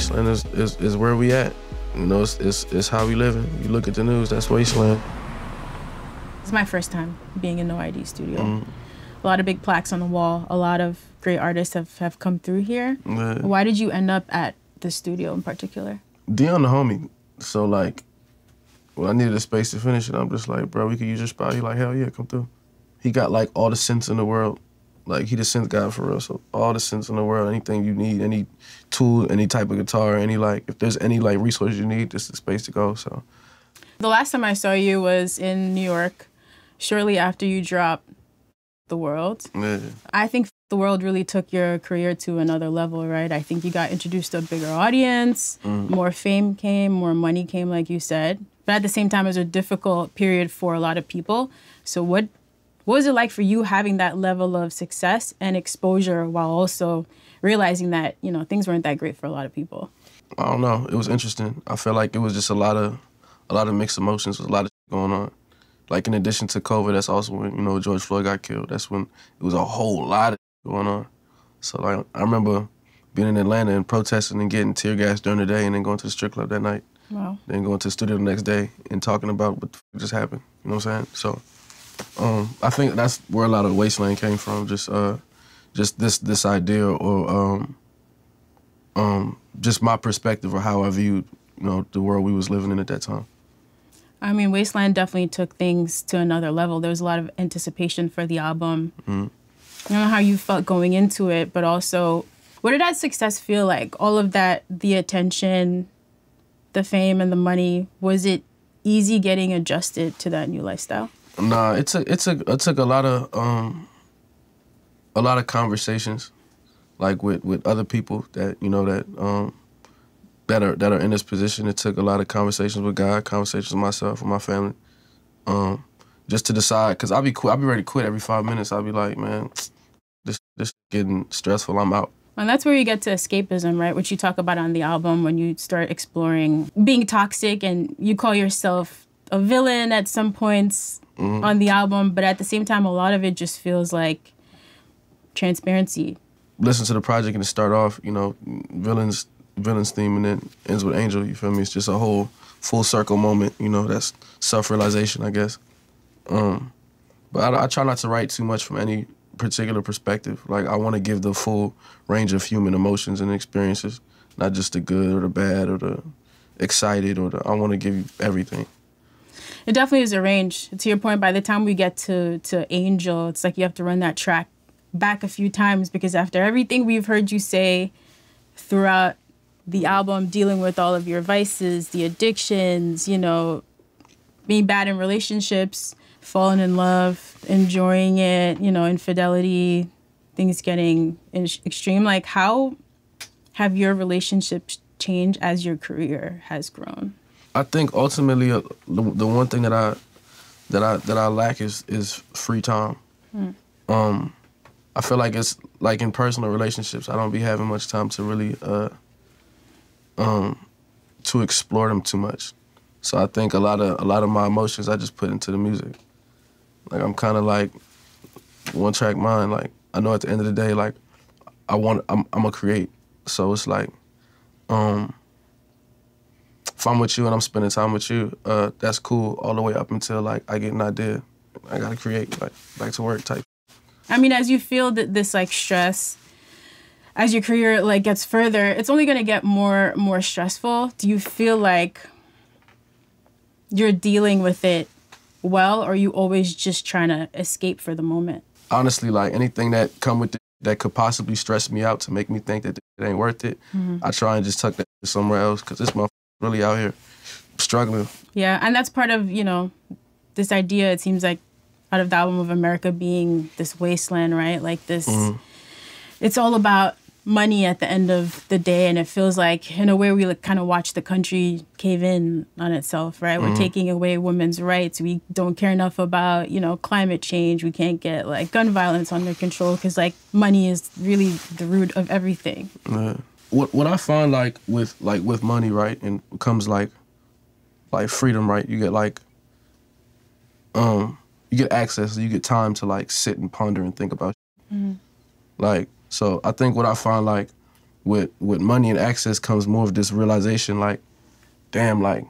wasteland is, is, is where we at. You know, it's, it's, it's how we living. You look at the news, that's wasteland. It's my first time being in No ID studio. Mm. A lot of big plaques on the wall. A lot of great artists have, have come through here. Why did you end up at the studio in particular? Dion the homie. So like, when I needed a space to finish it, I'm just like, bro, we could use your spot. He like, hell yeah, come through. He got like all the synths in the world. Like he the synth guy for real. So all the synths in the world, anything you need, any tool, any type of guitar, any like if there's any like resource you need, this is the space to go. So the last time I saw you was in New York, shortly after you dropped The World. Yeah. I think The World really took your career to another level, right? I think you got introduced to a bigger audience, mm. more fame came, more money came, like you said. But at the same time, it was a difficult period for a lot of people. So what what was it like for you having that level of success and exposure while also realizing that, you know, things weren't that great for a lot of people? I don't know. It was interesting. I felt like it was just a lot of a lot of mixed emotions, a lot of going on. Like in addition to COVID, that's also when, you know, George Floyd got killed. That's when it was a whole lot of going on. So like I remember being in Atlanta and protesting and getting tear gas during the day and then going to the strip club that night. Wow. Then going to the studio the next day and talking about what just happened. You know what I'm saying? So um, I think that's where a lot of Wasteland came from. Just, uh, just this this idea, or um, um, just my perspective, or how I viewed, you know, the world we was living in at that time. I mean, Wasteland definitely took things to another level. There was a lot of anticipation for the album. Mm-hmm. I don't know how you felt going into it, but also, what did that success feel like? All of that, the attention, the fame, and the money. Was it easy getting adjusted to that new lifestyle? Nah, it took it took it took a lot of um a lot of conversations, like with with other people that you know that um that are that are in this position. It took a lot of conversations with God, conversations with myself, with my family, um, just to decide. Cause I'll be I'll be ready to quit every five minutes. I'll be like, man, this this getting stressful. I'm out. And that's where you get to escapism, right? Which you talk about on the album when you start exploring being toxic and you call yourself a villain at some points mm-hmm. on the album, but at the same time, a lot of it just feels like transparency. Listen to the project and it start off, you know, villains, villains theme, and then ends with Angel. You feel me? It's just a whole full circle moment. You know, that's self realization, I guess. Um, but I, I try not to write too much from any particular perspective. Like I want to give the full range of human emotions and experiences, not just the good or the bad or the excited or the. I want to give you everything. It definitely is a range. To your point, by the time we get to to Angel, it's like you have to run that track back a few times because after everything we've heard you say throughout the album, dealing with all of your vices, the addictions, you know, being bad in relationships, falling in love, enjoying it, you know, infidelity, things getting extreme. Like, how have your relationships changed as your career has grown? I think ultimately uh, the, the one thing that I that I that I lack is is free time. Mm. Um, I feel like it's like in personal relationships, I don't be having much time to really uh, um, to explore them too much. So I think a lot of a lot of my emotions I just put into the music. Like I'm kind of like one track mind. Like I know at the end of the day, like I want I'm I'm a create. So it's like um if I'm with you and I'm spending time with you, uh, that's cool all the way up until like I get an idea. I gotta create like back to work type. I mean, as you feel that this like stress, as your career like gets further, it's only gonna get more more stressful. Do you feel like you're dealing with it well, or are you always just trying to escape for the moment? Honestly, like anything that come with it that could possibly stress me out to make me think that it ain't worth it, mm-hmm. I try and just tuck that somewhere else because this motherfucker really out here struggling. Yeah, and that's part of, you know, this idea, it seems like, out of the album of America being this wasteland, right? Like this, mm-hmm. it's all about money at the end of the day. And it feels like, in a way, we like, kind of watch the country cave in on itself, right? Mm-hmm. We're taking away women's rights. We don't care enough about, you know, climate change. We can't get like gun violence under control because like money is really the root of everything. Yeah what what I find like with like with money, right, and comes like like freedom, right? You get like um you get access, you get time to like sit and ponder and think about. Mm-hmm. Like so, I think what I find like with with money and access comes more of this realization, like, damn, like,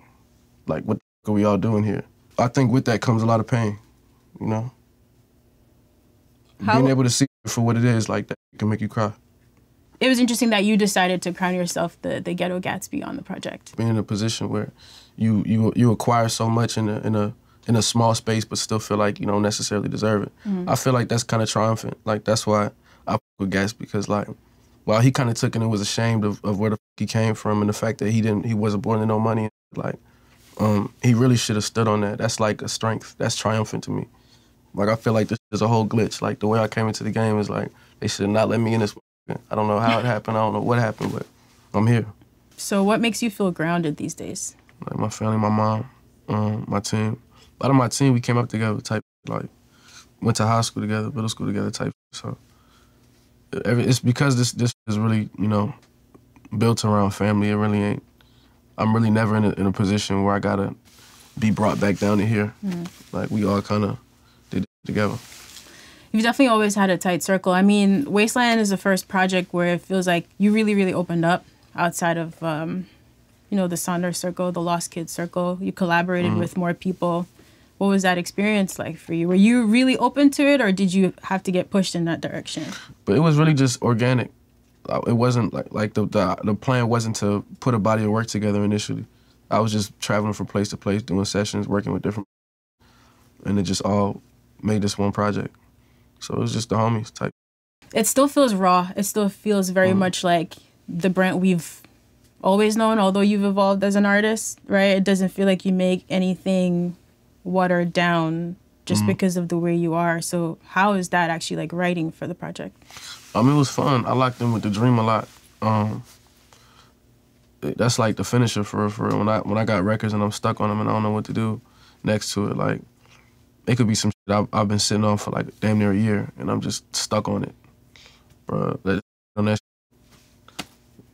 like what are we all doing here? I think with that comes a lot of pain, you know. How- Being able to see for what it is, like that, can make you cry. It was interesting that you decided to crown yourself the, the Ghetto Gatsby on the project. Being in a position where you you you acquire so much in a in a in a small space, but still feel like you don't necessarily deserve it. I feel like that's kind of triumphant. Like that's why I with Gatsby because like while he kind of took it and was ashamed of, of where the fuck he came from and the fact that he didn't he wasn't born to no money. Like um, he really should have stood on that. That's like a strength. That's triumphant to me. Like I feel like this is a whole glitch. Like the way I came into the game is like they should not let me in this. I don't know how it happened. I don't know what happened, but I'm here. So, what makes you feel grounded these days? Like my family, my mom, um, my team. A lot of my team, we came up together type. Like went to high school together, middle school together type. So every, it's because this this is really you know built around family. It really ain't. I'm really never in a, in a position where I gotta be brought back down to here. Like we all kind of did it together. You've definitely always had a tight circle. I mean, Wasteland is the first project where it feels like you really, really opened up outside of, um, you know, the Sonder's circle, the Lost Kids circle. You collaborated with more people. What was that experience like for you? Were you really open to it, or did you have to get pushed in that direction? but it was really just organic. Uh, It wasn't like like the, the the plan wasn't to put a body of work together initially. I was just traveling from place to place, doing sessions, working with different, and it just all made this one project. So it was just the homies type. It still feels raw. It still feels very mm. much like the Brent we've always known, although you've evolved as an artist, right? It doesn't feel like you make anything watered down just mm. because of the way you are. So how is that actually like writing for the project? I mean, it was fun. I locked in with The-Dream a lot. Um, that's like the finisher for real, for real. When I when I got records and I'm stuck on them and I don't know what to do next to it, like it could be some shit I've, I've been sitting on for like damn near a year and I'm just stuck on it, bro. On that,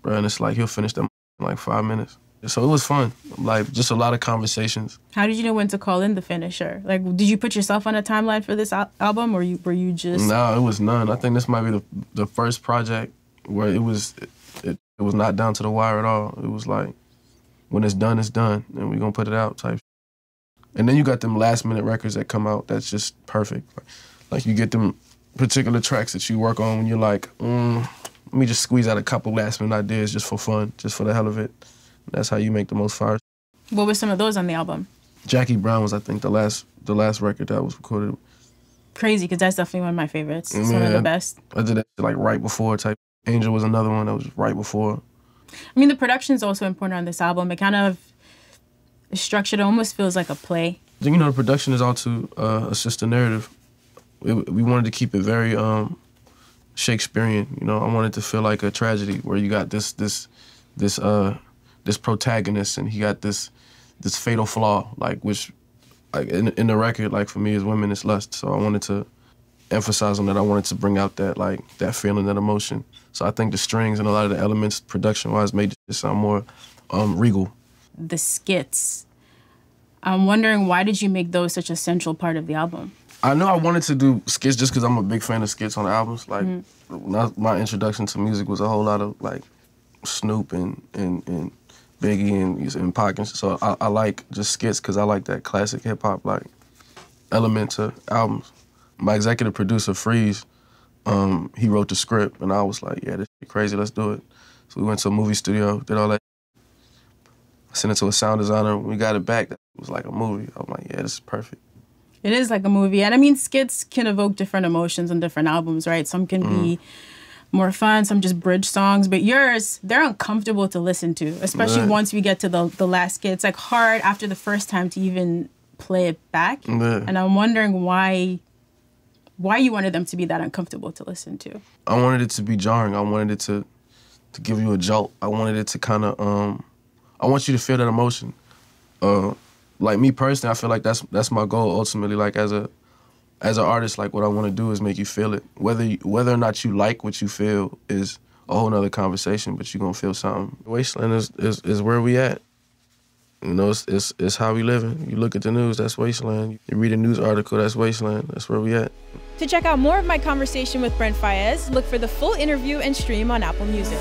bro. And it's like he'll finish them in like five minutes. So it was fun. Like just a lot of conversations. How did you know when to call in the finisher? Like, did you put yourself on a timeline for this al- album, or you were you just No, it was none. I think this might be the the first project where it was it, it, it was not down to the wire at all. It was like when it's done, it's done, and we're gonna put it out type. And then you got them last minute records that come out that's just perfect. Like, like you get them particular tracks that you work on when you're like, mm, let me just squeeze out a couple last minute ideas just for fun, just for the hell of it. That's how you make the most fire. what were some of those on the album? Jackie Brown was, I think, the last the last record that was recorded. Crazy, because that's definitely one of my favorites. It's one of the best. I did that like right before type. Angel was another one that was right before. I mean, the production is also important on this album. It kind of structured, it almost feels like a play. You know, the production is all to uh, assist the narrative. We, we wanted to keep it very um, Shakespearean. You know, I wanted to feel like a tragedy where you got this this this uh this protagonist and he got this this fatal flaw, like which like in, in the record, like for me as women, it's lust. So I wanted to emphasize on that. I wanted to bring out that like that feeling, that emotion. So I think the strings and a lot of the elements, production wise, made it sound more um, regal. The skits. I'm wondering why did you make those such a central part of the album? I know I wanted to do skits just because I'm a big fan of skits on albums. Like, when I- my introduction to music was a whole lot of like Snoop and and, and Biggie and and Pac, and so I, I like just skits because I like that classic hip hop like element to albums. My executive producer Freeze, um, he wrote the script, and I was like, yeah, this is crazy, let's do it. So we went to a movie studio, did all that. Sent it to a sound designer. When we got it back, it was like a movie. I'm like, yeah, this is perfect. It is like a movie. And I mean, skits can evoke different emotions on different albums, right? Some can be more fun, some just bridge songs. But yours, they're uncomfortable to listen to, especially Right. once we get to the, the last skit. It's like hard after the first time to even play it back. Yeah. And I'm wondering why why you wanted them to be that uncomfortable to listen to. I wanted it to be jarring. I wanted it to to give you a jolt. I wanted it to kind of um I want you to feel that emotion. Uh like me personally, I feel like that's that's my goal ultimately like as a as an artist like what I want to do is make you feel it. Whether you, whether or not you like what you feel is a whole nother conversation, but you're to feel something. Wasteland is, is is where we at. You know, it's, it's, it's how we living. You look at the news, that's wasteland. You read a news article, that's wasteland. That's where we at. To check out more of my conversation with Brent Faiyaz, look for the full interview and stream on Apple Music.